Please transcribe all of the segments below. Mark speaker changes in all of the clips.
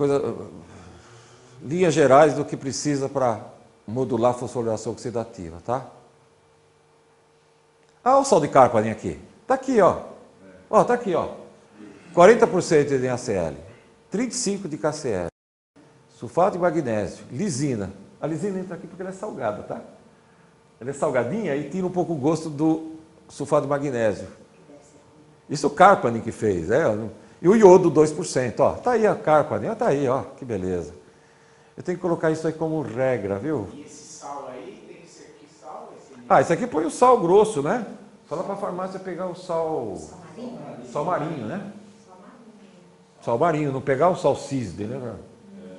Speaker 1: coisa, linhas gerais do que precisa para modular a fosforilação oxidativa, tá? Ah, o sal de carparin aqui. Está aqui, ó. Ó, está aqui, ó. 40% de NaCl, 35% de KCl, sulfato de magnésio, lisina. A lisina entra aqui porque ela é salgada, tá? Ela é salgadinha e tira um pouco o gosto do sulfato de magnésio. Isso o Carpani que fez, é? E o iodo 2%, ó. Tá aí a Carpani, ó, tá aí, ó, que beleza. Eu tenho que colocar isso aí como regra, viu?
Speaker 2: E esse sal aí, tem que ser que sal? Esse
Speaker 1: Ah, isso aqui põe o sal grosso, né? Fala para a farmácia pegar o sal, sal marinho, né? Sal marinho, não pegar o sal cisne, né?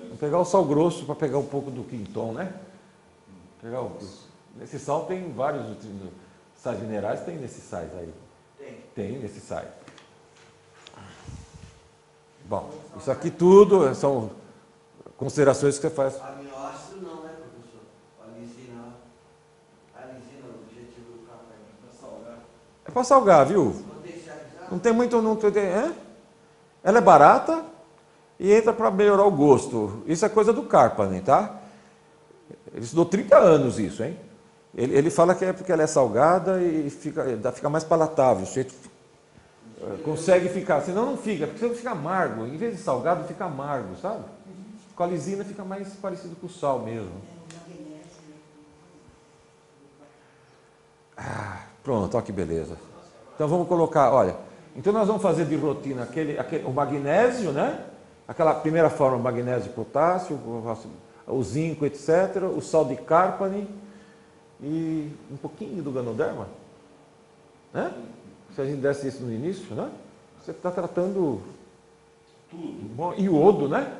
Speaker 1: Não pegar o sal grosso para pegar um pouco do quinton, né? Pegar o, nesse sal tem vários sais minerais, tem nesses sais aí.
Speaker 2: Tem.
Speaker 1: Tem nesses sais. Bom, isso aqui tudo são considerações que você faz.
Speaker 3: Aminoácido não, né, professor? A lisina, o objetivo do café é salgar.
Speaker 1: É para salgar, viu? Não tem muito. Não tem, é? Ela é barata e entra para melhorar o gosto. Isso é coisa do Carpani, tá? Ele estudou 30 anos isso, hein? Ele, ele fala que é porque ela é salgada e fica, dá- fica mais palatável. Você eh, consegue ficar, senão não fica, porque senão fica amargo. Em vez de salgado, fica amargo, sabe? Com a lisina fica mais parecido com o sal mesmo. Ah, pronto, olha que beleza. Então vamos colocar, olha, então nós vamos fazer de rotina aquele, aquele, o magnésio, né? Aquela primeira forma, magnésio potássio, o, zinco, etc., o sal de Carpani e um pouquinho do ganoderma, né? Se a gente desse isso no início, né? Você está tratando tudo. Bom, iodo, né?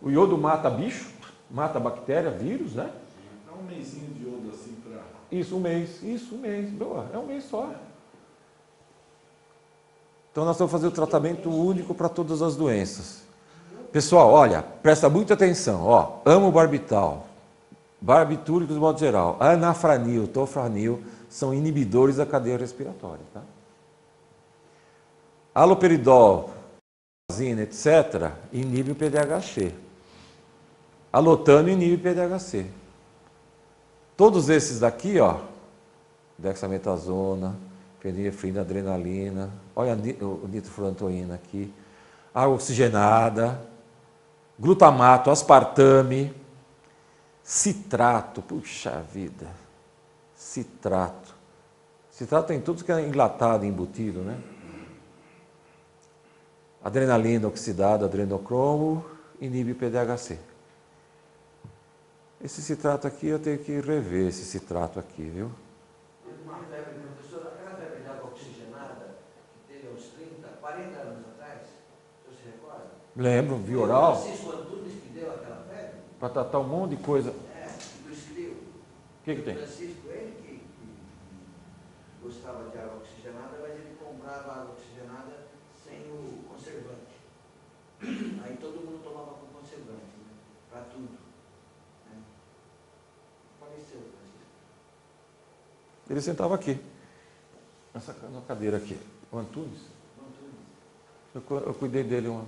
Speaker 1: O iodo mata bicho, mata bactéria, vírus, né?
Speaker 4: Dá um mêsinho de iodo assim para.
Speaker 1: Isso, um mês. Isso, um mês. Boa, é um mês só. Então nós vamos fazer o tratamento único para todas as doenças. Pessoal, olha, presta muita atenção. Ó, amo barbital, barbitúricos de modo geral, anafranil, tofranil, são inibidores da cadeia respiratória. Tá? Aloperidol, zina, etc., inibe o PDHC. Alotano inibe o PDHC. Todos esses daqui, ó, dexametasona, fenilefrina, adrenalina, olha o nitrofurantoína aqui, água oxigenada, glutamato, aspartame, citrato, puxa vida, citrato. Citrato tem tudo que é enlatado, embutido, né? Adrenalina oxidada, adrenocromo, inibe PDHC. Esse citrato aqui eu tenho que rever esse citrato aqui, viu?
Speaker 3: Uma febre, professor, aquela febre de água oxigenada, que teve uns 30, 40 anos atrás, senhor se recorda?
Speaker 1: Lembro,
Speaker 3: Foi
Speaker 1: Vioral,
Speaker 3: O Francisco Antunes que deu aquela febre?
Speaker 1: para tratar um monte de coisa.
Speaker 3: É, do escrio.
Speaker 1: O que, que tem?
Speaker 3: Francisco, ele que, que gostava de água oxigenada, mas ele comprava água oxigenada sem o conservante. Aí todo mundo tomava com conservante, né? Para tudo. Né? Faleceu, Francisco.
Speaker 1: Ele sentava aqui, nessa cadeira aqui. O Antunes,
Speaker 3: Antunes,
Speaker 1: eu, eu cuidei dele uma,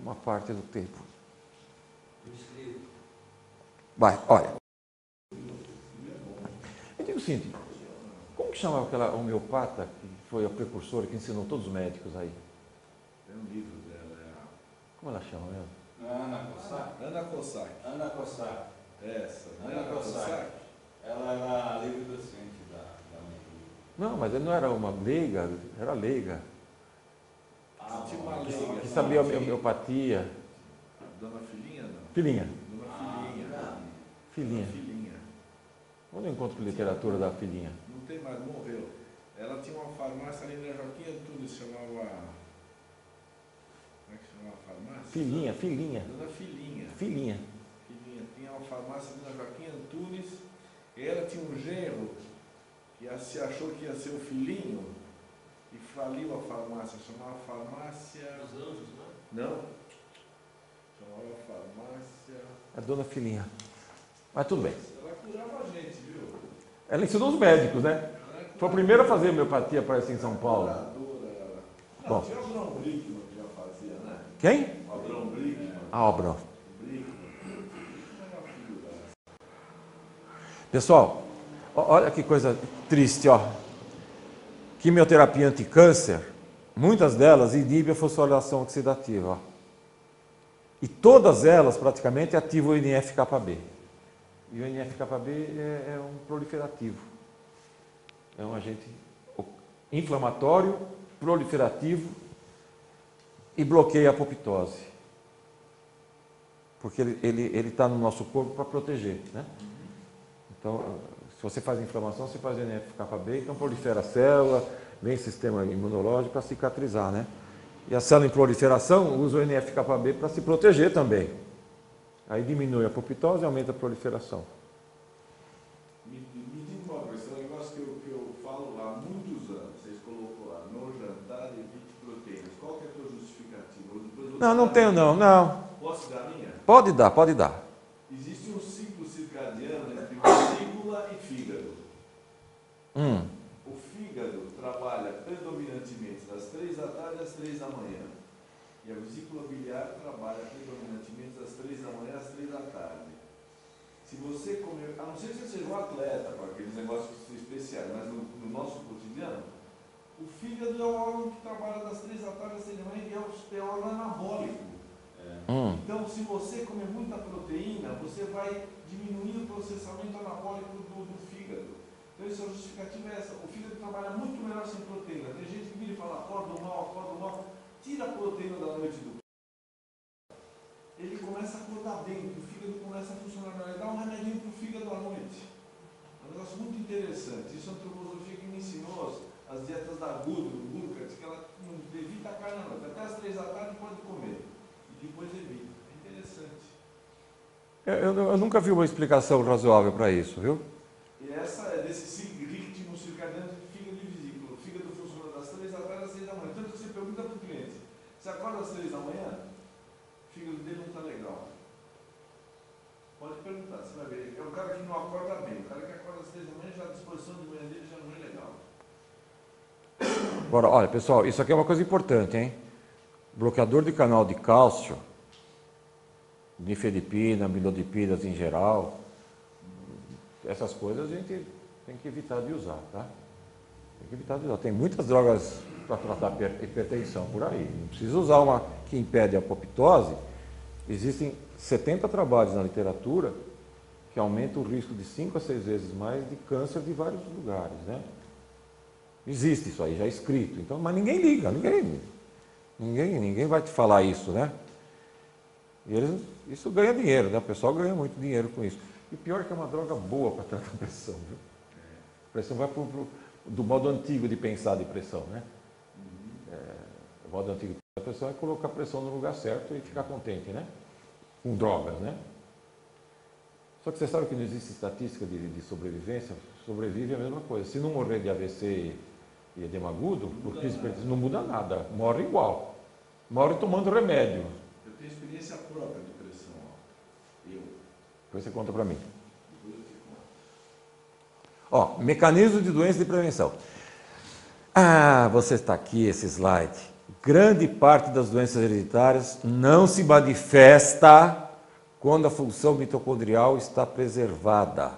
Speaker 1: uma parte do tempo. Vai, olha. Eu digo o seguinte, como que chamava aquela homeopata que foi a precursora que ensinou todos os médicos aí?
Speaker 4: Tem um livro dela, é
Speaker 1: Como ela chama mesmo?
Speaker 2: Ana Cossack.
Speaker 4: Ana Cossack.
Speaker 2: Ana Cossack.
Speaker 4: Essa, né?
Speaker 2: Ana Cossack. Ela era livre docente da, da Unirio.
Speaker 1: Não, mas ele não era uma leiga, era leiga.
Speaker 2: Ah,
Speaker 4: Tinha uma leiga.
Speaker 1: Que sabia a homeopatia.
Speaker 4: Dona Filhinha, não.
Speaker 1: Filhinha,
Speaker 4: Dona
Speaker 2: Ah,
Speaker 4: Filhinha.
Speaker 3: não.
Speaker 1: filhinha.
Speaker 4: Dona Filhinha.
Speaker 1: Onde eu encontro literatura da filhinha?
Speaker 4: Não tem mais, morreu. Ela tinha uma farmácia ali na Joaquim Antunes, chamava. Como é que chamava a farmácia?
Speaker 1: Filhinha, filhinha,
Speaker 4: Dona Filhinha.
Speaker 1: filhinha.
Speaker 4: Filhinha. Tinha uma farmácia ali na Joaquim Antunes. Ela tinha um genro que a- se achou que ia ser o filhinho e faliu a farmácia. Chamava farmácia.
Speaker 2: Os anjos, né?
Speaker 4: Não. Chamava farmácia.
Speaker 1: A dona filhinha. Mas tudo bem.
Speaker 4: Ela curava a gente, viu?
Speaker 1: Ela ensinou os médicos, né? Foi a primeira a fazer homeopatia, parece, em São Paulo.
Speaker 4: curadora.
Speaker 1: Bom.
Speaker 4: Não, tinha o Abrão Brickman que já fazia, né?
Speaker 1: Quem? a obra. Pessoal, olha que coisa triste, ó. Quimioterapia anticâncer, muitas delas inibem a fosforilação oxidativa, ó. E todas elas praticamente ativam o NF-κB. E o NF-κB é, é um proliferativo. É um agente inflamatório, proliferativo e bloqueia a apoptose. Porque ele está ele, ele tá no nosso corpo para proteger. Né? Então, se você faz inflamação, você faz NF-κB, então prolifera a célula, vem sistema imunológico para cicatrizar. Né? E a célula em proliferação usa o NF-κB para se proteger também. Aí diminui a apoptose e aumenta a proliferação.
Speaker 4: Me, uma coisa, é um negócio que eu, que eu falo há muitos anos, vocês colocou lá, no jantar evite proteínas. Qual que é a tua justificativa?
Speaker 1: Não, não tenho não, não.
Speaker 4: Posso dar a minha?
Speaker 1: Pode dar, pode dar.
Speaker 4: Existe um ciclo circadiano entre vesícula e fígado.
Speaker 1: Hum,
Speaker 4: O fígado trabalha predominantemente das três da tarde às três da manhã. E a vesícula biliar trabalha predominantemente das três da manhã às três da tarde. Se você comer, a não ser que você seja um atleta, com aqueles negócios especiais, mas no, no nosso cotidiano, o fígado é o órgão que trabalha das três da tarde às três da manhã e é o, é órgão anabólico.
Speaker 1: Hum.
Speaker 4: Então, se você comer muita proteína, você vai diminuir o processamento anabólico do, do fígado. Então, isso a justificativa é essa. O fígado trabalha muito melhor sem proteína. Tem gente que vira e fala, acordo mal, acordo mal. Tira a proteína da noite do ele começa a acordar bem, o fígado começa a funcionar melhor. Dá um remedinho para o fígado à noite. É um negócio muito interessante. Isso é a antropologia que me ensinou as, as dietas da do Burkhardt, que ela evita a carne à noite. Até às três da tarde pode comer. Depois evita. É interessante.
Speaker 1: Eu, eu- eu nunca vi uma explicação razoável para isso, viu?
Speaker 4: E essa é desse ritmo circadiano de fígado e vesícula. O fígado funciona das três da tarde às seis da manhã. Tanto que você pergunta para o cliente, você acorda às três da manhã? O fígado dele não está legal. Pode perguntar, você vai ver. É o cara que não acorda bem. O cara que acorda às três da manhã, já a disposição de manhã dele já não é legal.
Speaker 1: Agora, olha, pessoal, isso aqui é uma coisa importante, hein? Bloqueador de canal de cálcio, nifedipina, amilodipinas em geral, essas coisas a gente tem que evitar de usar, tá? Tem que evitar de usar. Tem muitas drogas para tratar hiper- hipertensão por aí. Não precisa usar uma que impede a apoptose. Existem 70 trabalhos na literatura que aumentam o risco de 5 a 6 vezes mais de câncer de vários lugares, né? Existe isso aí, já é escrito. Então, mas ninguém liga, ninguém, ninguém, ninguém vai te falar isso, né? E eles, isso ganha dinheiro, né? O pessoal ganha muito dinheiro com isso. E pior que é uma droga boa para tratar pressão, viu? A pressão vai pro, pro- do modo antigo de pensar de pressão, né? É, o modo antigo de pensar de pressão é colocar a pressão no lugar certo e ficar contente, né? Com drogas, né? Só que você sabe que não existe estatística de, de sobrevivência, sobrevive a mesma coisa. Se não morrer de AVC e edema agudo, por crise não muda nada, morre igual. Morre tomando remédio.
Speaker 4: Eu tenho experiência própria de pressão. Ó. Eu.
Speaker 1: Depois você conta para mim.
Speaker 4: Depois eu te conto.
Speaker 1: Ó, mecanismo de doença de prevenção. Ah, você está aqui, esse slide. Grande parte das doenças hereditárias não se manifesta quando a função mitocondrial está preservada.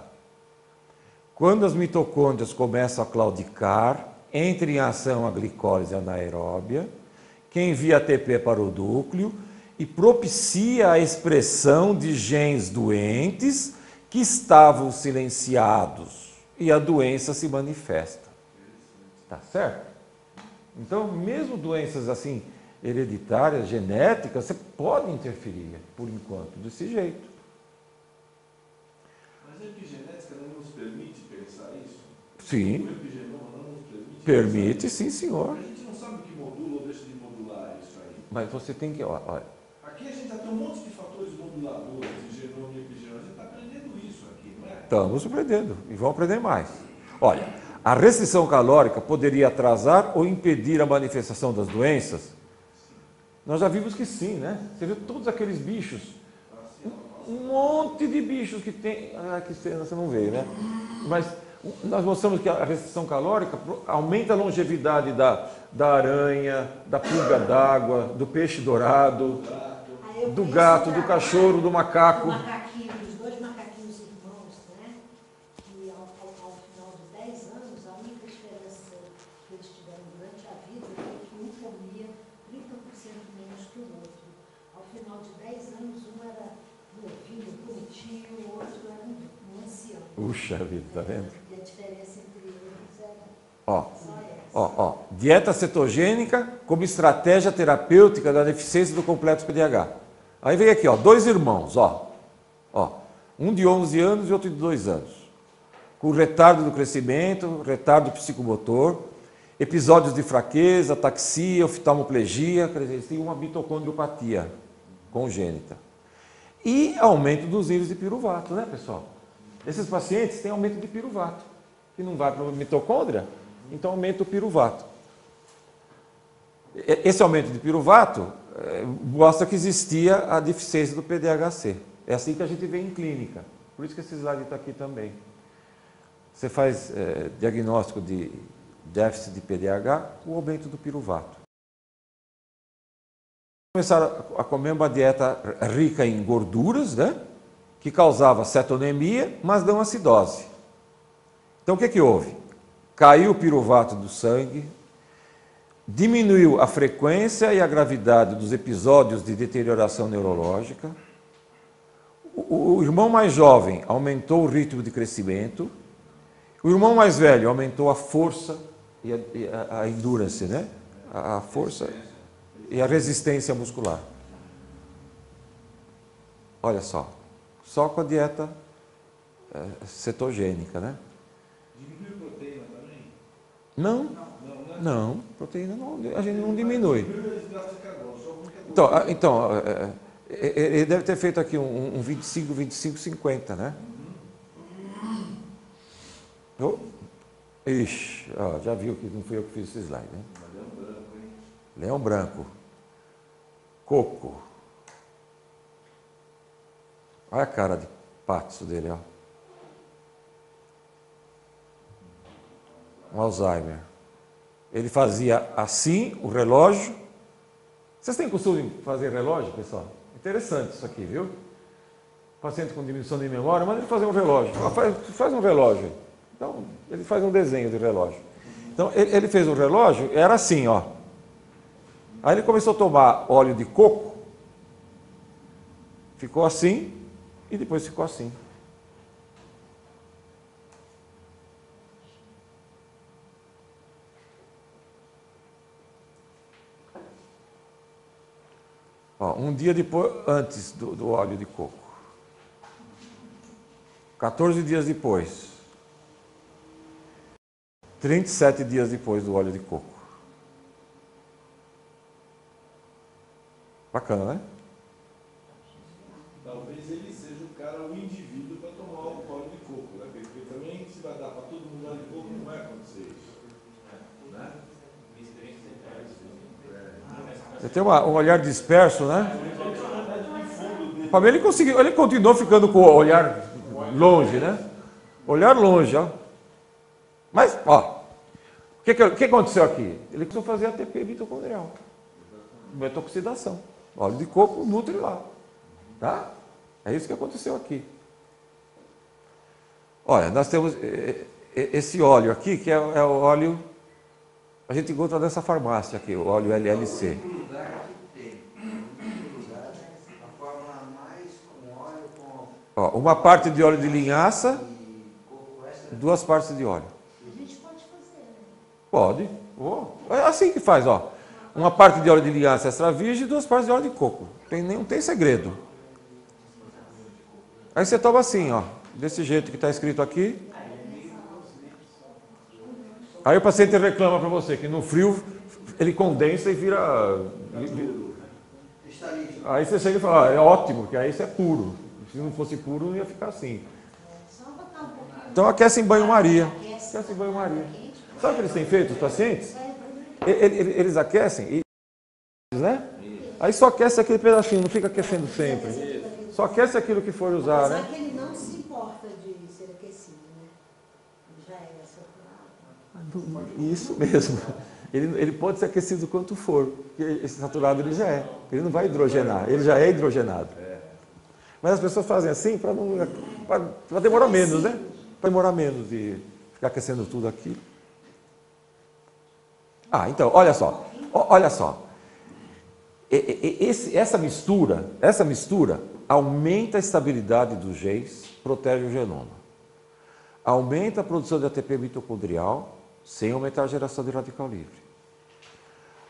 Speaker 1: Quando as mitocôndrias começam a claudicar, entra em ação a glicólise anaeróbia, que envia ATP para o núcleo e propicia a expressão de genes doentes que estavam silenciados e a doença se manifesta. Tá certo? Então, mesmo doenças assim hereditárias, genéticas, você pode interferir, por enquanto, desse jeito.
Speaker 4: Mas a epigenética não nos permite pensar isso?
Speaker 1: Sim,
Speaker 4: O epigenoma permite?
Speaker 1: sim, senhor.
Speaker 4: A gente não sabe o que modula ou deixa de modular isso aí.
Speaker 1: Mas você tem que, olha,
Speaker 4: Aqui a gente já tem um monte de fatores moduladores de genoma e epigenoma. A gente está aprendendo isso aqui, não é?
Speaker 1: Estamos aprendendo e vamos aprender mais. Olha, a restrição calórica poderia atrasar ou impedir a manifestação das doenças? Nós já vimos que sim, né? Você viu todos aqueles bichos, um monte de bichos que tem. Ah, que cena, você não veio, né? Mas nós mostramos que a restrição calórica aumenta a longevidade da, da aranha, da pulga d'água, do peixe dourado, do gato, do cachorro, do macaco.
Speaker 5: Dois macaquinhos irmãos, né?
Speaker 1: Ao, final 10
Speaker 5: anos, a única diferença que eles tiveram durante a vida é
Speaker 1: que
Speaker 5: um comia 30% menos que o outro. Ao final de 10 anos, um era o outro era um ancião.
Speaker 1: Puxa vida, tá vendo? Ó, ó, ó. Dieta cetogênica como estratégia terapêutica da deficiência do complexo PDH. Aí vem aqui, ó, dois irmãos, ó. Ó, um de 11 anos e outro de 2 anos. Com retardo do crescimento, retardo psicomotor, episódios de fraqueza, ataxia, oftalmoplegia, quer dizer, eles têm uma mitocondriopatia congênita. E aumento dos níveis de piruvato, né, pessoal? Esses pacientes têm aumento de piruvato, que não vai para a mitocôndria, então aumenta o piruvato. Esse aumento de piruvato eh, mostra que existia a deficiência do PDHC. É assim que a gente vê em clínica. Por isso que esse slide está aqui também. Você faz eh, diagnóstico de déficit de PDH com o aumento do piruvato. Começaram a- comer uma dieta rica em gorduras, né? Que causava cetonemia, mas não acidose. Então o que, que houve? Caiu o piruvato do sangue, diminuiu a frequência e a gravidade dos episódios de deterioração neurológica. O, o irmão mais jovem aumentou o ritmo de crescimento. O irmão mais velho aumentou a força e a, e a- a endurance, né? A, a força e a resistência muscular. Olha só, só com a dieta eh, cetogênica, né?
Speaker 4: Diminui proteína também?
Speaker 1: Não,
Speaker 4: Não,
Speaker 1: proteína não, a gente não diminui.
Speaker 4: Diminui a hidrato de carbono, só com que
Speaker 1: Então, ah, então eh, eh, ele deve ter feito aqui um, um 25, 25, 50, né? Oh, ixi, ó, já viu que não fui eu que fiz esse slide, né? Leão branco. Coco. Olha a cara de pato dele, ó. Um Alzheimer. Ele fazia assim o relógio. Vocês têm costume de fazer relógio, pessoal? Interessante isso aqui, viu? Paciente com diminuição de memória, manda ele fazer um relógio. Faz, faz um relógio. Então, ele faz um desenho de relógio. Então, ele, ele fez um relógio, era assim, ó. Aí ele começou a tomar óleo de coco, ficou assim, e depois ficou assim. Ó, um dia depois, antes do, do óleo de coco. 14 dias depois. 37 dias depois do óleo de coco. Bacana, né?
Speaker 4: Talvez ele seja o cara, o indivíduo para tomar o óleo de coco, né? Porque também se vai dar para todo mundo óleo de coco, não vai acontecer isso. Né?
Speaker 1: Ele tem uma- um olhar disperso, né? Para mim, ele conseguiu, ele continuou ficando com o olhar longe, né? Olhar longe, ó. Mas, ó, o que, que, o que aconteceu aqui? Ele a fazer ATP mitocondrial. Metoxidação. Óleo de coco nutre lá. Tá? É isso que aconteceu aqui. Olha, nós temos eh, eh, esse óleo aqui, que é, o- é o óleo. A gente encontra nessa farmácia aqui, o óleo LLC.
Speaker 3: O único lugar que tem, o único lugar, a fórmula mais com óleo, com
Speaker 1: Ó, uma parte de óleo de linhaça,
Speaker 3: e extra.
Speaker 1: duas partes de óleo.
Speaker 5: A gente pode fazer, né?
Speaker 1: Pode. Ó, É assim que faz, ó. Uma parte de óleo de linhaça extra virgem e duas partes de óleo de coco. Tem, não tem segredo. Aí você toma assim, ó. Desse jeito que está escrito aqui. Aí o paciente reclama para você que no frio ele condensa e vira. Aí você chega e fala, ah, é ótimo, porque aí isso é puro. Se não fosse puro, não ia ficar assim. Então aquece em banho-maria.
Speaker 5: Aquece
Speaker 1: em banho-maria. Sabe o que eles têm feito, os pacientes? Eles aquecem e. Né? Aí só aquece aquele pedacinho, não fica aquecendo sempre. Só aquece aquilo que for usar, né?
Speaker 5: é que ele não se importa de ser aquecido, né? Ele já é saturado.
Speaker 1: Isso mesmo. Ele, ele pode ser aquecido quanto for, porque esse saturado ele já é. Ele não vai hidrogenar, ele já é hidrogenado. Mas as pessoas fazem assim para não. para demorar menos, né? Para demorar menos de ficar aquecendo tudo aqui. Ah, então, olha só. Olha só. E- e- e- esse- essa mistura, essa mistura aumenta a estabilidade dos genes, protege o genoma. aumenta a produção de ATP mitocondrial sem aumentar a geração de radical livre.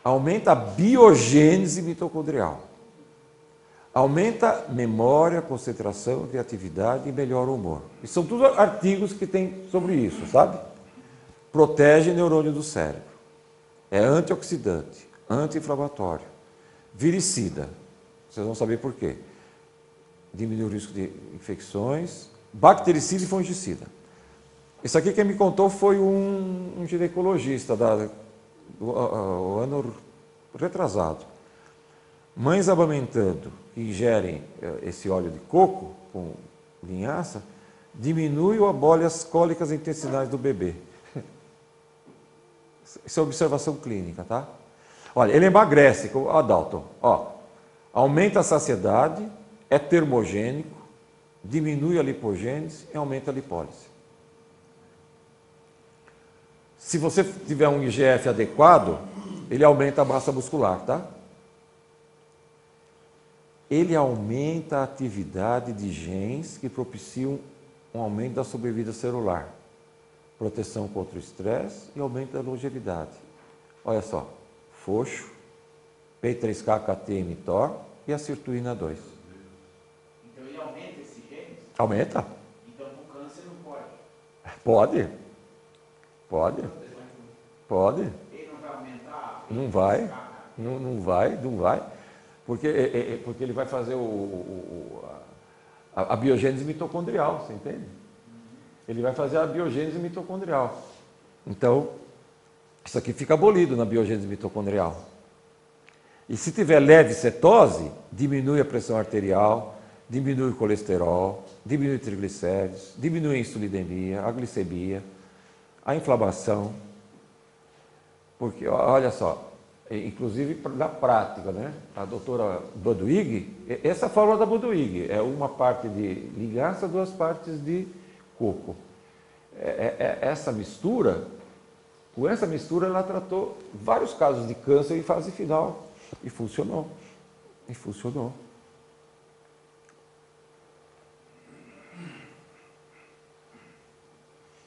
Speaker 1: Aumenta a biogênese mitocondrial. Aumenta memória, concentração, criatividade e melhora o humor. E são tudo artigos que tem sobre isso, sabe? Protege neurônio do cérebro. É antioxidante, anti-inflamatório, viricida. Vocês vão saber por quê. Diminui o risco de infecções, bactericida e fungicida. Isso aqui quem me contou foi um, um ginecologista da, do, o ano retrasado. Mães amamentando que ingerem eh, esse óleo de coco com linhaça, diminui ou abole as cólicas intestinais do bebê. Isso é observação clínica, tá? Olha, ele emagrece, ó, Dalton, ó, aumenta a saciedade, é termogênico, diminui a lipogênese e aumenta a lipólise. Se você tiver um IGF adequado, ele aumenta a massa muscular, tá? Ele aumenta a atividade de genes que propiciam um aumento da sobrevida celular, proteção contra o estresse e aumento da longevidade. Olha só, foxo, P3K, KT, mTOR e a sirtuina 2.
Speaker 3: Então ele aumenta esse gene?
Speaker 1: Aumenta?
Speaker 3: Então o câncer não pode.
Speaker 1: Pode. Pode. Pode. Não vai. Não, não vai, não vai. Porque, é, é, é, porque ele vai fazer o, o, a, a biogênese mitocondrial, você entende? Ele vai fazer a biogênese mitocondrial. Então, isso aqui fica abolido na biogênese mitocondrial. E se tiver leve cetose, diminui a pressão arterial, diminui o colesterol, diminui triglicéridos, diminui a insulidemia, a glicemia a inflamação. Porque, olha só, inclusive na prática, né? a doutora Budwig, essa fórmula da Budwig é uma parte de linhaça, duas partes de coco. É, é, é, essa mistura, com essa mistura ela tratou vários casos de câncer em fase final e funcionou. E funcionou.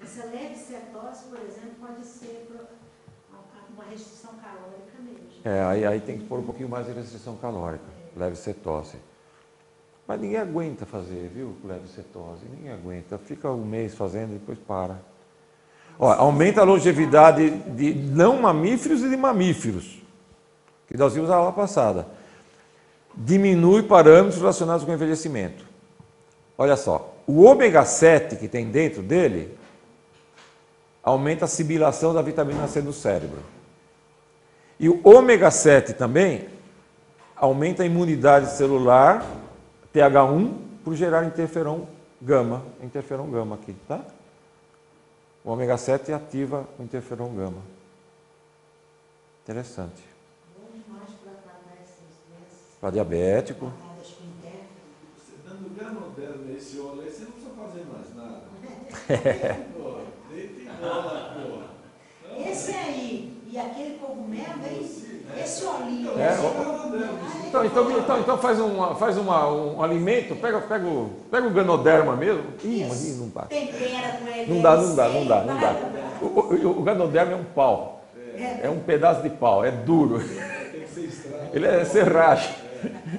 Speaker 5: Essa leve cetose, por exemplo, pode ser uma restrição calórica mesmo.
Speaker 1: É, aí, aí tem que pôr um pouquinho mais de restrição calórica, leve cetose. Mas ninguém aguenta fazer, viu, leve cetose, ninguém aguenta. Fica um mês fazendo e depois para. Ó, aumenta a longevidade de não mamíferos e de mamíferos, que nós vimos na aula passada. Diminui parâmetros relacionados com o envelhecimento. Olha só, o ômega 7 que tem dentro dele aumenta a sibilação da vitamina C no cérebro. E o ômega 7 também aumenta a imunidade celular, TH1, por gerar interferon gama, interferon gama aqui, tá? O ômega 7 ativa o interferon gama. Interessante. Para diabético.
Speaker 4: Você dando ganoderma esse óleo aí, você não precisa fazer mais nada.
Speaker 5: Esse aí e aquele cogumelo, hein? Esse olhinho.
Speaker 1: É, então, então, então, então faz, uma, faz uma, um alimento, pega, pega, o, pega o ganoderma mesmo. Ih, mas não dá.
Speaker 5: Tempera com ele.
Speaker 1: Não dá, não dá, não dá, não dá. O, o, o ganoderma é um pau. É um pedaço de pau, é duro. Ele é serracho.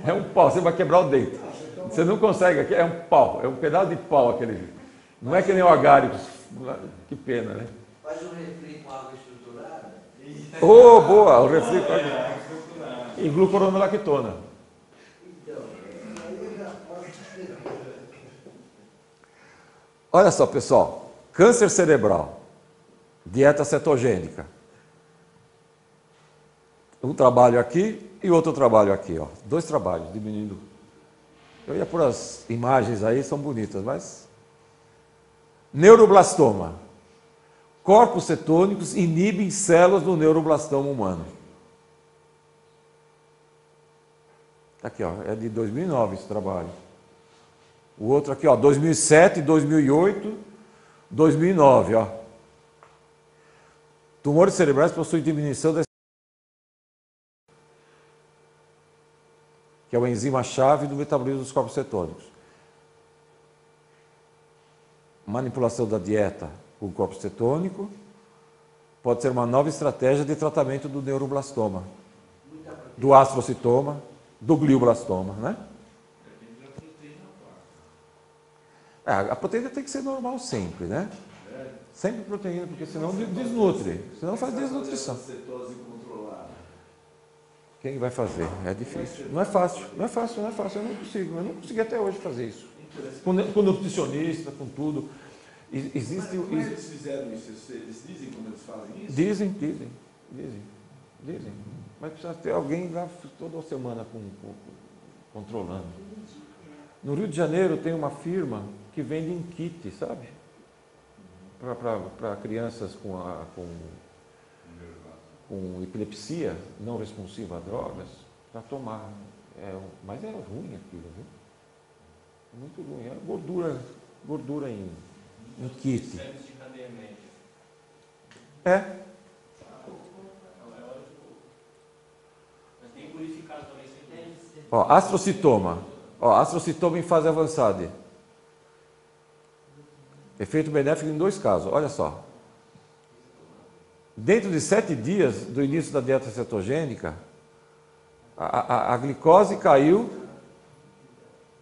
Speaker 1: É um pau, você vai quebrar o dente. Você não consegue, é um pau, é um pedaço de pau aquele. Não é que nem o agárico. Que pena, né?
Speaker 3: Faz um refri com água.
Speaker 1: Oh, boa, o refri. E glucoronolactona.
Speaker 3: Então,
Speaker 1: Olha só, pessoal. Câncer cerebral. Dieta cetogênica. Um trabalho aqui e outro trabalho aqui, ó. Dois trabalhos diminuindo. Eu ia por as imagens aí, são bonitas, mas Neuroblastoma. Corpos cetônicos inibem células do neuroblastoma humano. Tá aqui, ó, é de 2009 esse trabalho. O outro aqui, ó, 2007, 2008, 2009, ó. Tumores cerebrais possuem diminuição da que é a enzima chave do metabolismo dos corpos cetônicos. manipulação da dieta com corpo cetônico pode ser uma nova estratégia de tratamento do neuroblastoma, do astrocitoma, do glioblastoma, né? É, a proteína tem que ser normal sempre, né? Sempre proteína, porque senão de- desnutre, senão faz desnutrição. Quem vai fazer? É difícil. Não é fácil, não é fácil, não é fácil. Eu não consigo, eu não consegui até hoje fazer isso. Com, com nutricionista, com tudo. Existe.
Speaker 4: Como
Speaker 1: existe
Speaker 4: eles fizeram isso? Eles dizem como eles fazem isso?
Speaker 1: Dizem, dizem, dizem, dizem. Mas precisa ter alguém lá toda semana com, com- controlando. No Rio de Janeiro tem uma firma que vende em kit, sabe? Para crianças com, a- com, com epilepsia não responsiva a drogas, para tomar. É, mas é ruim aquilo, viu? É muito ruim. É gordura, gordura em, em kit. É? Ó, astrocitoma. Ó, astrocitoma em fase avançada. Efeito benéfico em dois casos, olha só. Dentro de sete dias do início da dieta cetogênica, a, a- a glicose caiu,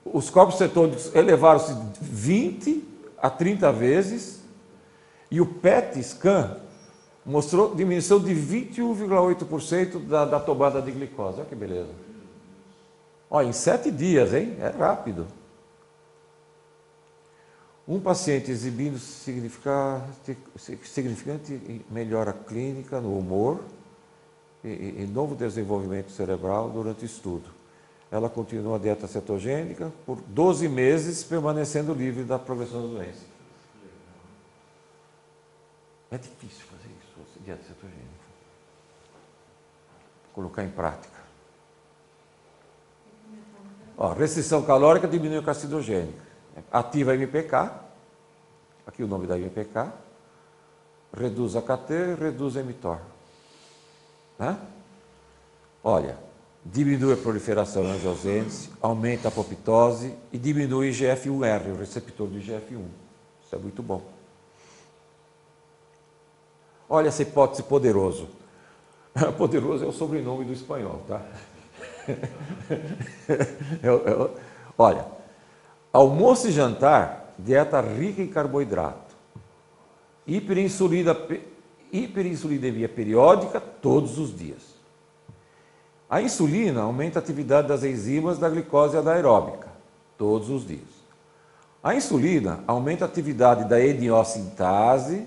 Speaker 1: os corpos cetônicos elevaram-se 20 a 30 vezes, e o PET scan mostrou diminuição de 21,8% da, da tomada de glicose. Olha que beleza. Olha, em sete dias, hein? É rápido. Um paciente exibindo significante, melhora clínica no humor e- e novo desenvolvimento cerebral durante o estudo. Ela continua a dieta cetogênica por 12 meses, permanecendo livre da progressão da doença. É difícil fazer isso, dieta cetogênica. Colocar em prática. Ó, restrição calórica diminui o carcinogênico. Ativa a MPK, aqui o nome da MPK, reduz a KT, reduz a mTOR. Né? Olha, diminui a proliferação angiogênese, aumenta a apoptose e diminui o IGF-1R, o receptor do IGF-1. Isso é muito bom. Olha essa hipótese poderoso. Poderoso é o sobrenome do espanhol, tá? Eu- eu- olha, almoço e jantar, dieta rica em carboidrato. Hiperinsulina, pe- hiperinsulinemia periódica todos os dias. A insulina aumenta a atividade das enzimas da glicose anaeróbica todos os dias. A insulina aumenta a atividade da eniocintase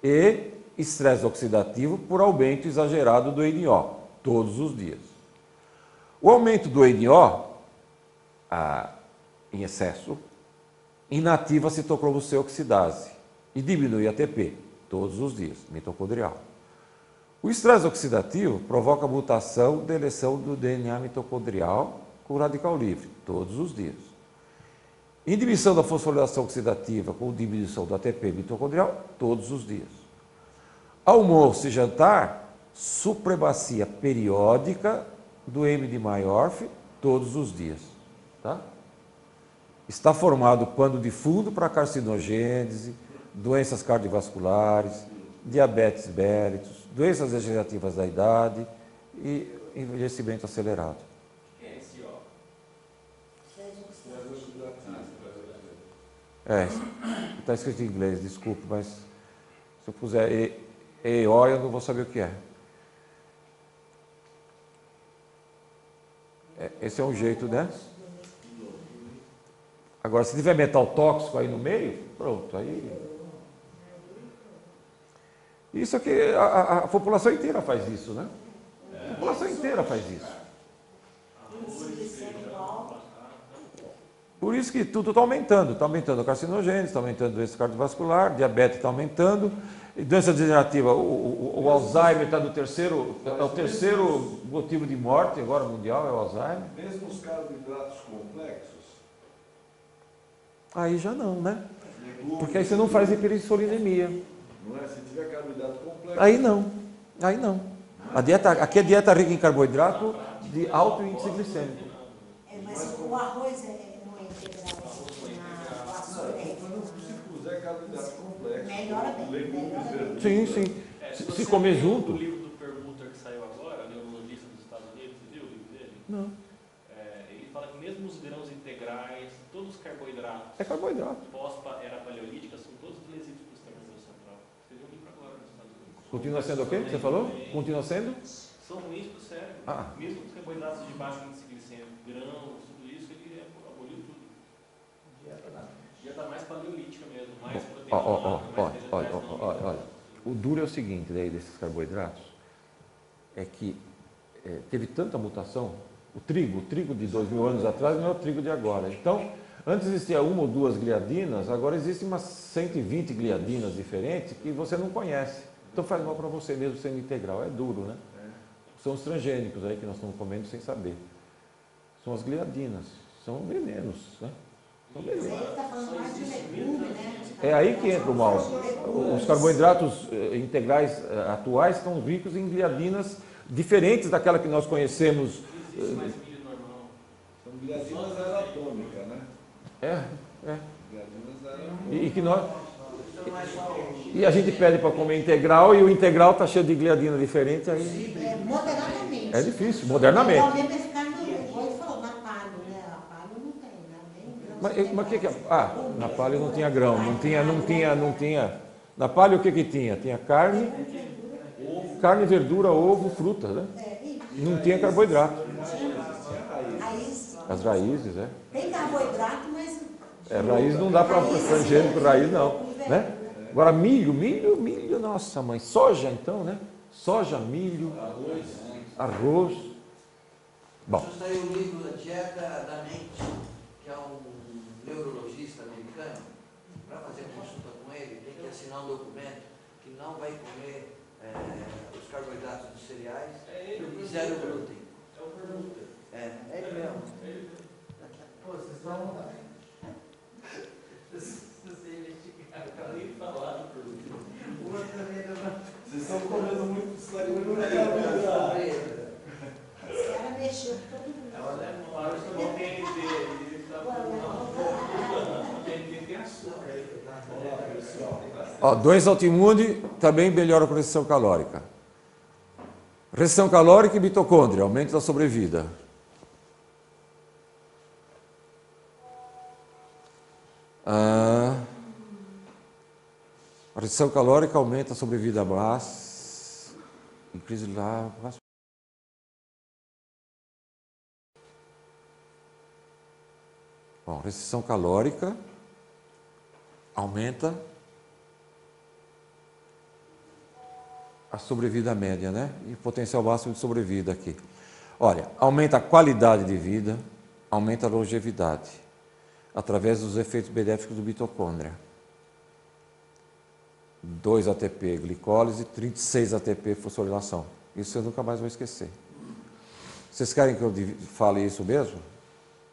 Speaker 1: e estresse oxidativo por aumento exagerado do NO todos os dias. O aumento do NO ah, em excesso inativa a citocromo C oxidase e diminui a ATP todos os dias, mitocondrial. O estresse oxidativo provoca mutação, deleção do DNA mitocondrial com radical livre todos os dias. Inibição da fosforilação oxidativa com diminuição do ATP mitocondrial todos os dias. Almoço e jantar, supremacia periódica do M de Maiorf todos os dias. Tá? Está formado pano de fundo para carcinogênese, doenças cardiovasculares, diabetes mellitus, doenças degenerativas da idade e envelhecimento acelerado.
Speaker 2: Quem é esse ó?
Speaker 1: É, está escrito em inglês, desculpe, mas se eu puser EO, eu não vou saber o que é. É, Esse é um jeito, né? Agora, se tiver metal tóxico aí no meio, pronto, aí. Isso aqui, a, a- a população inteira faz isso, né? A população inteira faz isso. Por isso que tudo está aumentando. Está aumentando a carcinogênese, está aumentando a doença cardiovascular, diabetes está aumentando, doença degenerativa, o, o- o Alzheimer está no terceiro, é o terceiro motivo de morte agora mundial, é o Alzheimer.
Speaker 4: Mesmo os carboidratos complexos,
Speaker 1: Aí já não, né? Porque aí você não faz hiperinsulinemia.
Speaker 4: Não é? Se tiver carboidrato complexo,
Speaker 1: Aí não, aí não. A dieta, aqui é dieta rica em carboidrato de alto índice glicêmico.
Speaker 5: É, mas o arroz é, não é integral na
Speaker 4: não, estou falando se é carboidrato complexo.
Speaker 5: Melhora bem,
Speaker 4: legumes.
Speaker 1: Sim, sim.
Speaker 6: É,
Speaker 1: Se-
Speaker 6: se,
Speaker 1: comer junto.
Speaker 6: O livro do Permuter que saiu agora, o neurologista dos Estados Unidos, você viu o livro dele?
Speaker 1: Não.
Speaker 6: É, ele fala que mesmo os grãos integrais, todos os carboidratos,
Speaker 1: É carboidrato.
Speaker 6: pós-era paleolítica, são todos lesivos para o sistema nervoso central. Você viu o livro agora nos Estados Unidos?
Speaker 1: Continua sendo o quê? Você falou? Continua sendo?
Speaker 6: São ruins para o cérebro.
Speaker 1: Ah.
Speaker 6: Mesmo os carboidratos de baixo índice glicêmico, grãos, tudo isso, ele aboliu tudo. Já está mais paleolítica mesmo, mais proteína.
Speaker 1: Ó, ó, ó,
Speaker 6: mais
Speaker 1: ó,
Speaker 6: vegetais
Speaker 1: olha, ó, olha, olha. O duro é o seguinte daí desses carboidratos, é que é, teve tanta mutação, o trigo, o trigo de dois mil anos atrás não é o trigo de agora. Então, antes existia uma ou duas gliadinas, agora existem umas 120 gliadinas diferentes que você não conhece. Então faz mal para você mesmo sendo integral, é duro, né? São os transgênicos aí que nós estamos comendo sem saber. São as gliadinas, são venenos, né? São venenos.
Speaker 5: aí está falando mais de legume, né?
Speaker 1: É aí que entra o mal. Os carboidratos eh, integrais eh, atuais estão ricos em gliadinas diferentes daquela que nós conhecemos.
Speaker 6: Não existe mais milho normal.
Speaker 4: São gliadinas aeratômicas, né?
Speaker 1: É, é. E que nós, e a gente pede para comer integral e o integral está cheio de gliadina diferente, aí
Speaker 5: É, moderadamente.
Speaker 1: é difícil, modernamente.
Speaker 5: É
Speaker 1: Mas, mas o que que é? Ah, na palha não tinha grão, não tinha, não tinha, não tinha. Na palha o que que tinha? Tinha carne, carne, verdura, ovo, fruta, né?
Speaker 5: É,
Speaker 1: não tinha carboidrato.
Speaker 5: Raiz.
Speaker 1: As raízes, é.
Speaker 5: Tem carboidrato, mas.
Speaker 1: É, raiz não dá para transgênico, raiz não. Né? Agora milho, milho, milho, nossa mãe. Soja então, né? Soja, milho, arroz. Bom,
Speaker 3: Já saiu o livro A Dieta da Mente, que é um neurologista americano. Para fazer consulta com ele, tem que assinar um documento que não vai comer eh, os carboidratos dos cereais e zero glúten.
Speaker 6: É o Permuter.
Speaker 3: É, é ele mesmo.
Speaker 2: Pô, vocês estão. Você investigaram, eu acabei de falar. O outro também não.
Speaker 4: Vocês estão comendo muito, muito
Speaker 3: É,
Speaker 4: carboidrato.
Speaker 5: Esse cara mexeu todo mundo.
Speaker 2: Ela fala que não tem TNT, tem açúcar aí.
Speaker 1: Ó, doença autoimune também melhora a restrição calórica. Restrição calórica e mitocôndria, aumento da sobrevida. Ah, a restrição calórica aumenta a sobrevida mas em lá. Bom, restrição calórica aumenta a sobrevida média, né? E potencial máximo de sobrevida aqui. Olha, aumenta a qualidade de vida, aumenta a longevidade, através dos efeitos benéficos do mitocôndria. 2 ATP glicólise, 36 ATP fosforilação. Isso você nunca mais vai esquecer. Vocês querem que eu fale isso mesmo?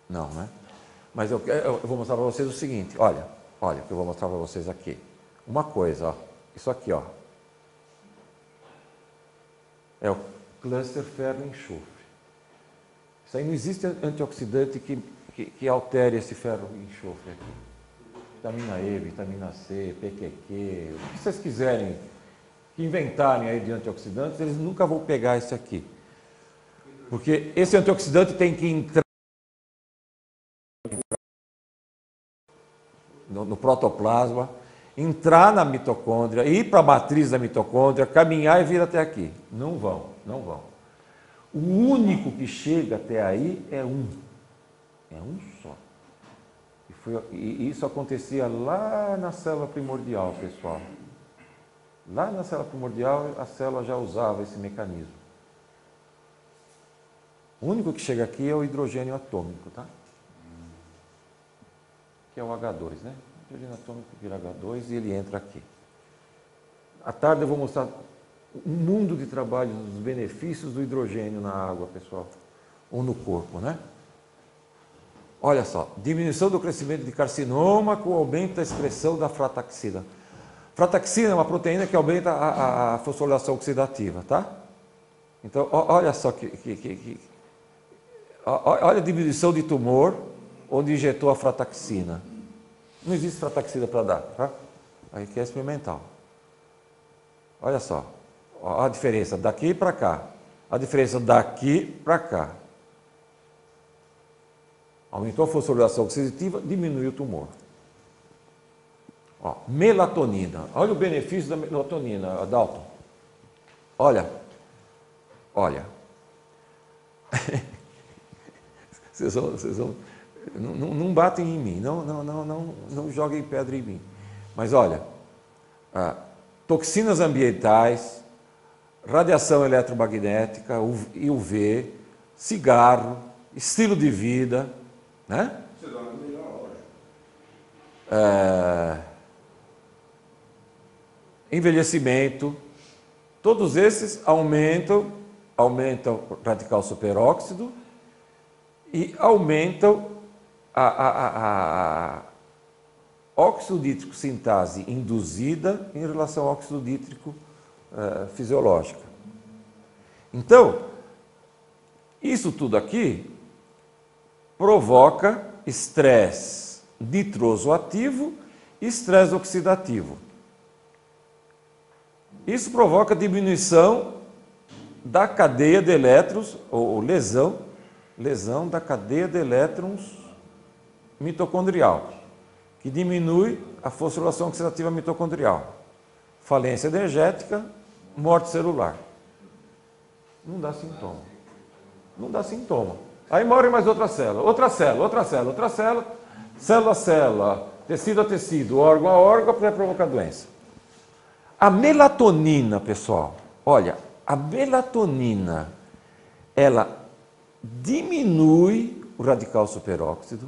Speaker 1: Não, né? Mas eu, eu vou mostrar para vocês o seguinte, olha, olha, que eu vou mostrar para vocês aqui. Uma coisa, ó, isso aqui, ó, é o cluster ferro enxofre. Isso aí não existe antioxidante que, que, que altere esse ferro enxofre aqui. Vitamina E, vitamina C, PQQ, o que vocês quiserem que inventarem aí de antioxidantes, eles nunca vão pegar esse aqui. Porque esse antioxidante tem que entrar no, no protoplasma, entrar na mitocôndria, ir para a matriz da mitocôndria, caminhar e vir até aqui. Não vão, não vão. O único que chega até aí é um. É um só. E, foi- e isso acontecia lá na célula primordial, pessoal. Lá na célula primordial, a célula já usava esse mecanismo. O único que chega aqui é o hidrogênio atômico, tá? Que é o H2, né? O hidrogênio atômico vira H2 e ele entra aqui. À tarde eu vou mostrar um mundo de trabalhos dos benefícios do hidrogênio na água, pessoal, ou no corpo, né? Olha só, diminuição do crescimento de carcinoma com aumento da expressão da frataxina. Frataxina é uma proteína que aumenta a, a- a fosforilação oxidativa, tá? Então, olha só que, que- que- que- olha a diminuição de tumor onde injetou a frataxina. Não existe frataxina para dar, tá? Aí que é experimental. Olha só, a diferença daqui para cá, a diferença daqui para cá. Aumentou a fosforilação oxidativa, diminuiu o tumor. Ó, melatonina. Olha o benefício da melatonina, Adalto. Olha, olha. vocês vão, vocês vão não, não, não, batem em mim, não, não, não, não, não joguem pedra em mim. Mas olha, ah, toxinas ambientais, radiação eletromagnética, UV, cigarro, estilo de vida, né?
Speaker 4: Você uma melhor.
Speaker 1: É, envelhecimento, todos esses aumentam, aumentam o radical superóxido e aumentam a, a, a, a óxido nítrico sintase induzida em relação ao óxido nítrico uh, fisiológica. Então, isso tudo aqui provoca estresse nitroso ativo e estresse oxidativo. Isso provoca diminuição da cadeia de elétrons, ou lesão, lesão da cadeia de elétrons mitocondrial, que diminui a fosforilação oxidativa mitocondrial. Falência energética, morte celular. Não dá sintoma. Não dá sintoma. Aí morre mais outra célula, outra célula, outra célula, outra célula, célula a célula, tecido a tecido, órgão a órgão, para provocar doença. A melatonina, pessoal, olha, a melatonina, ela diminui o radical superóxido,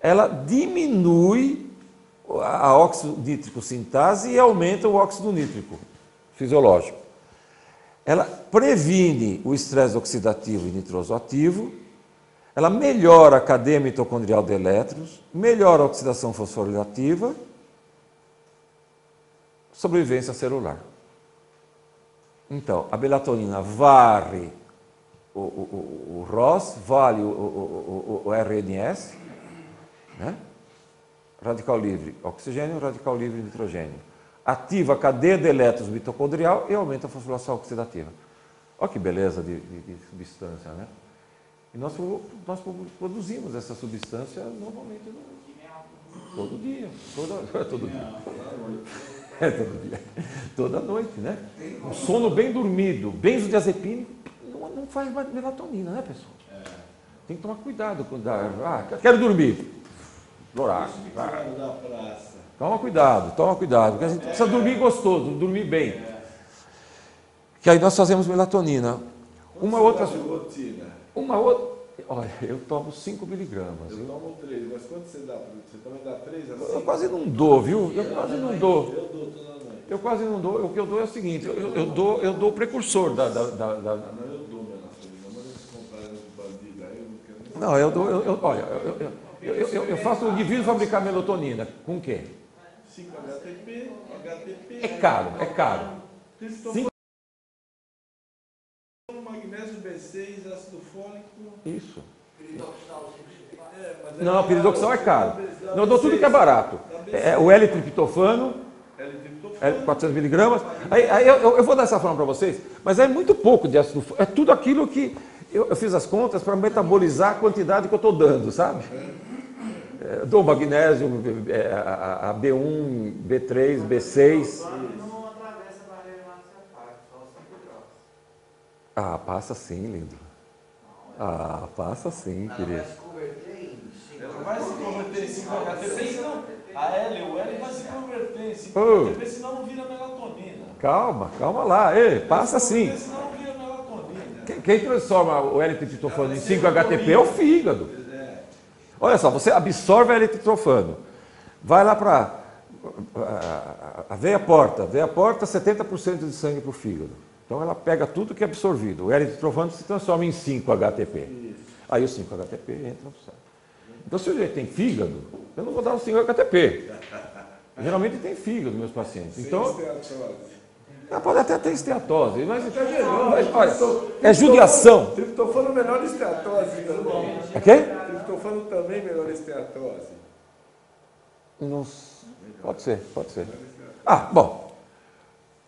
Speaker 1: ela diminui a óxido nítrico sintase e aumenta o óxido nítrico fisiológico. Ela previne o estresse oxidativo e nitrosoativo, ela melhora a cadeia mitocondrial de elétrons, melhora a oxidação fosforilativa, sobrevivência celular. Então, a melatonina varre o, o, o, o ROS, vale o, o RNS, né? Radical livre oxigênio, radical livre nitrogênio. Ativa a cadeia de elétrons mitocondrial e aumenta a fosforilação oxidativa. Olha que beleza de, de, de substância, né? E nós, nós, produzimos essa substância normalmente no, todo dia, toda, todo dia. É, todo dia. Toda noite, né? Um sono bem dormido, benzodiazepínico, não, não faz melatonina, né, pessoal? Tem que tomar cuidado quando dá. Ah, quero dormir. Lorax.
Speaker 4: da praça.
Speaker 1: Toma cuidado, toma cuidado, porque a gente precisa dormir gostoso, dormir bem. Que aí nós fazemos melatonina. Uma outra. Uma outra. Olha, eu tomo 5 miligramas.
Speaker 4: Eu tomo 3, mas quanto você dá? Você também dá 3 assim?
Speaker 1: Eu quase não dou, viu? Eu quase não dou.
Speaker 4: Eu dou toda noite.
Speaker 1: Eu quase não dou. O que eu dou é o seguinte, eu, eu dou, eu dou o precursor da. da, da, da...
Speaker 4: Não, eu dou melatonina, mas eles compraram de bandido aí, eu não quero
Speaker 1: Não, eu dou. Eu, olha, eu, eu, eu, eu, eu faço o diviso fabricar melatonina. Com o quê?
Speaker 4: 5 HTP, HTP.
Speaker 1: É caro, é caro.
Speaker 4: Cristofano, magnésio B6, ácido fólico.
Speaker 1: Isso.
Speaker 4: É, mas
Speaker 1: Não, piridoxal é caro. Não, eu dou tudo que é barato. É, o L-triptofano, é 400 miligramas. Aí, aí eu, eu vou dar essa forma para vocês, mas é muito pouco de ácido fólico. É tudo aquilo que eu, eu fiz as contas para metabolizar a quantidade que eu estou dando, sabe? É, dou magnésio, é, a, a B1, B3, B6.
Speaker 2: Não atravessa a barreira lactofágica, só os 5 graus.
Speaker 1: Ah, passa sim, lindo. Ah, passa sim, querido.
Speaker 3: vai se converter em cinco
Speaker 4: Ela vai se converter em 5 HTP, senão a L, o L vai se converter em 5
Speaker 1: Oh.
Speaker 4: HTP, senão não vira melatonina.
Speaker 1: Calma, calma lá. Ei, passa sim.
Speaker 4: Senão não vira melatonina.
Speaker 1: Quem, quem transforma o L-triptofano em 5-HTP é o fígado.
Speaker 4: É.
Speaker 1: Olha só, você absorve L-triptofano, vai lá para a veia porta, a veia porta 70% de sangue para o fígado. Então ela pega tudo que é absorvido. O L-triptofano se transforma em 5-HTP. Aí o 5-HTP entra no sangue. Então se o sujeito tem fígado, eu não vou dar o 5-HTP. Geralmente tem fígado meus pacientes. Então, ela pode até ter esteatose, mas, mas olha, é judiação.
Speaker 4: Triptofano melhor esteatose.
Speaker 1: É quê?
Speaker 4: Triptofano também melhor esteatose.
Speaker 1: Não s- pode ser, pode ser. Ah, bom.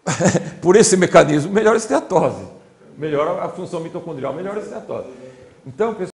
Speaker 1: Por esse mecanismo, melhora a esteatose. Melhora a função mitocondrial, melhora a esteatose. Então, pessoal,